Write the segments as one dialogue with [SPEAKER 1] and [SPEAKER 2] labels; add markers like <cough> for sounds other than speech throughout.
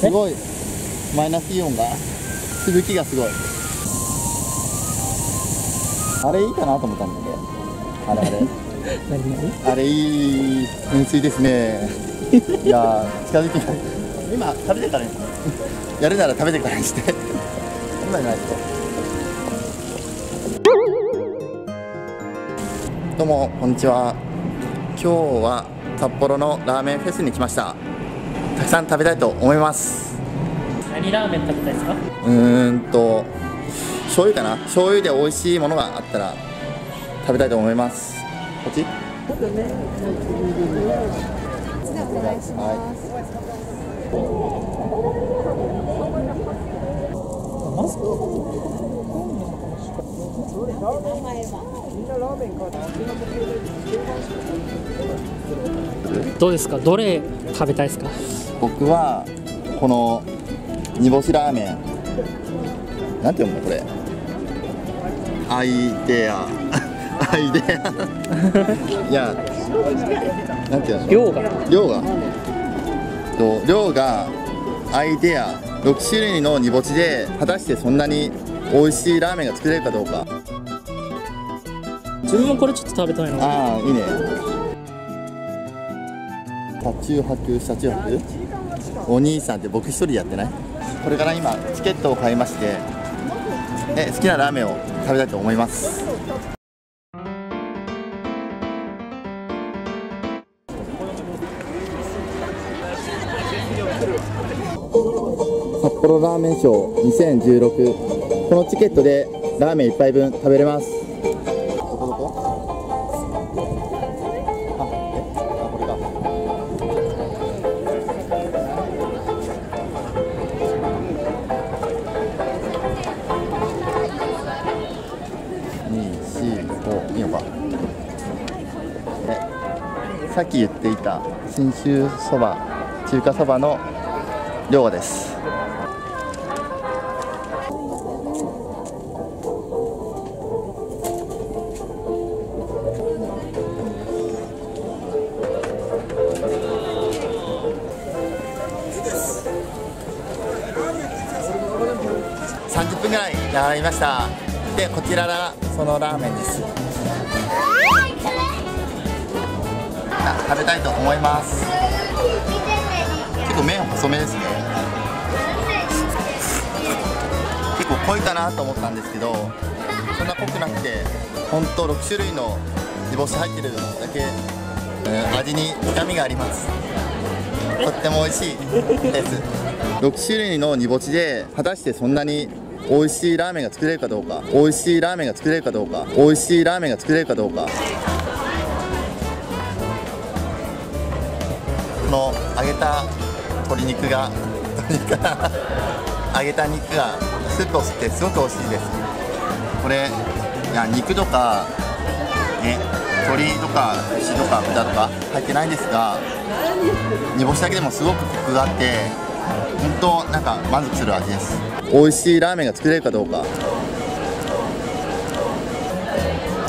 [SPEAKER 1] すごい。マイナスイオンがしぶきがすごい。あれいいかなと思ったんだけど。あれあれ。<laughs> あれいい噴水ですね。いやー近づいてない。今食べてからにやるなら食べてからにして。今じゃないですよどうもこんにちは。今日は札幌のラーメンフェスに来ましたたくさん食べたいと思います。
[SPEAKER 2] 何ラーメン食べたいですか？
[SPEAKER 1] うーんと醤油かな。醤油で美味しいものがあったら食べたいと思います。こっち？
[SPEAKER 2] マスクどうですか？どれ食べたいですか？
[SPEAKER 1] 僕はこの煮干しラーメンなんて読むのこれ？アイデア。<laughs> アイデア。<laughs> いやなんていうの？
[SPEAKER 2] 量が。
[SPEAKER 1] 量が？と量がアイデア。6種類の煮干しで果たしてそんなに美味しいラーメンが作れるかどうか。
[SPEAKER 2] 自分もこれちょっと食べたいな。
[SPEAKER 1] ああいいね。車中泊車中泊お兄さんって僕一人やってない？これから今チケットを買いましてえ好きなラーメンを食べたいと思います。札幌ラーメンショー2016このチケットでラーメン1杯分食べれます。さっき言っていた信州そば、中華そばの量です。30分ぐらい並びましたでこちらがそのラーメンです食べたいと思います。結構麺細めですね。結構濃いかなと思ったんですけどそんな濃くなくてほんと6種類の煮干し入ってるだけ、うん味に深みがあります。とっても美味しいです。6種類の煮干しで果たしてそんなに美味しいラーメンが作れるかどうか美味しいラーメンが作れるかどうか美味しいラーメンが作れるかどうか。の揚げた鶏肉が鶏肉が揚げた肉がスープを吸ってすごく美味しいです。これいや肉とかね鶏とか牛とか豚とか入ってないんですが煮干しだけでもすごくコクがあって本当なんか満足する味です。美味しいラーメンが作れるかどうか。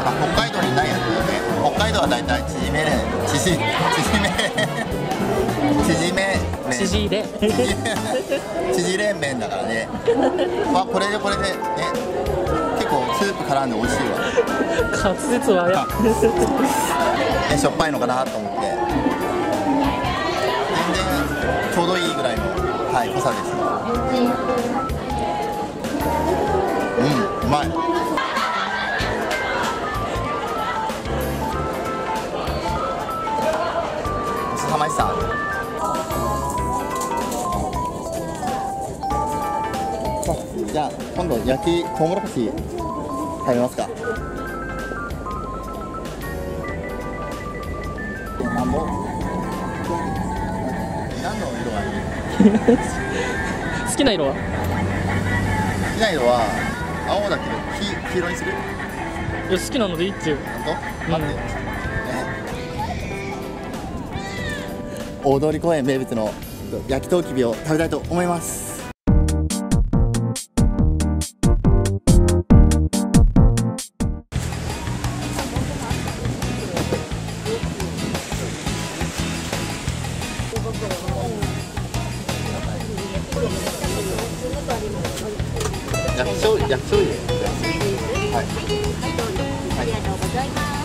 [SPEAKER 1] あ北海道にないやつだよね。北海道はだいたい縮めれ縮縮め縮め麺。
[SPEAKER 2] 縮れ
[SPEAKER 1] 縮れ麺だからね。まあこれでこれで。ね。結構スープ絡んで美味しいわ。
[SPEAKER 2] 滑舌はや
[SPEAKER 1] ね、しょっぱいのかなと思って。全然ちょうどいいぐらいの、はい、濃さです。うんうまい。お疲れ様じゃあ今度焼きとうもろこし食べますか。なんぼ何の色がいい
[SPEAKER 2] 好きな色は？
[SPEAKER 1] 好きな色は青だけど黄黄色にする？
[SPEAKER 2] いや好きなのでいいっていう。
[SPEAKER 1] 本当？
[SPEAKER 2] うん。
[SPEAKER 1] 待って、<laughs> 大通公園名物の焼きとうきびを食べたいと思います焼き醤油焼き醤油ですはい。
[SPEAKER 3] はい、どうぞ。ありがとうござい。ます。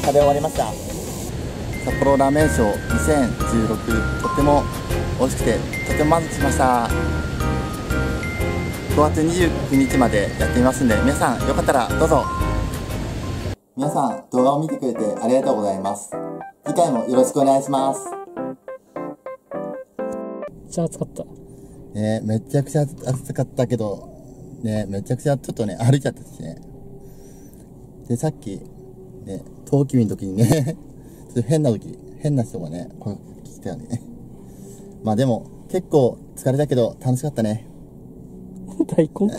[SPEAKER 1] 食べ終わりました札幌ラーメンショー2016とても美味しくてとても満足しました5月29日までやってい。ますんで皆さんよかったらどうぞ皆さん動画を見てくれてありがとうございます。次回もよろしくお願いします。
[SPEAKER 2] じゃあ暑かった。
[SPEAKER 1] ねめちゃくちゃ暑かったけどねめちゃくちゃちょっとね歩いちゃったしね。でさっきね冬季日の時にね <laughs> ちょっと変な時変な人がね声聞いたよね。まあでも結構疲れたけど楽しかったね。<laughs>
[SPEAKER 2] 大根？